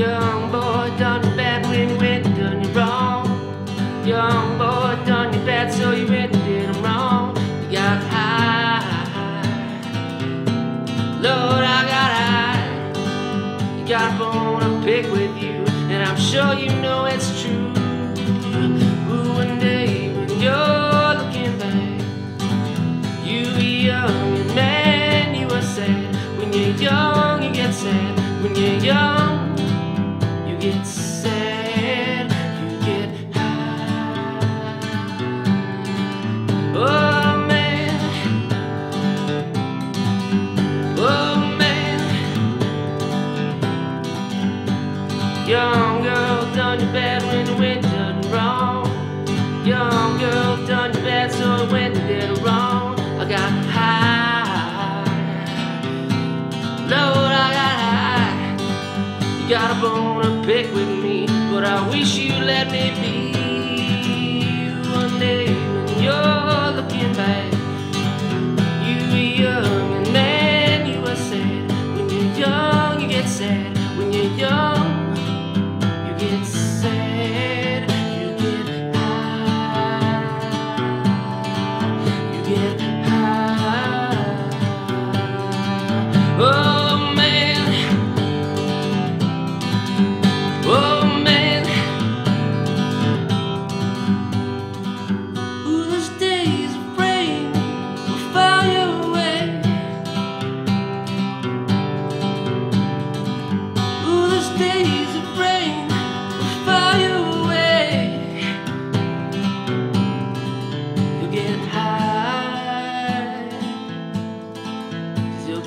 Young boy done you bad when you went and done you wrong. Young boy done you bad so you went and did him wrong. You got high. Lord, I got high. You got a bone to pick with you, and I'm sure you know it's true. Ooh, one day when you're looking back, you young and man, you were sad. When you're young, you get sad. When you're young, you get sad. You get high. Oh man. Oh man, young girl done you bad when you went done wrong. Young girl done you bad, so I went did wrong. I got high, got a bone to pick with me, but I wish you let me be.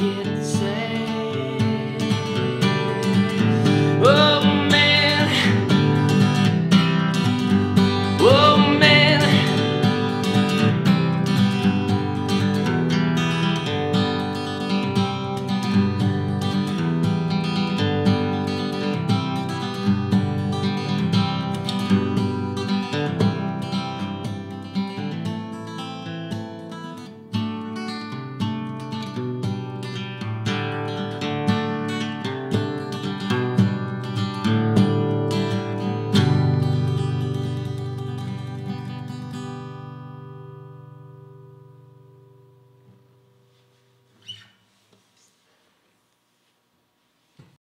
get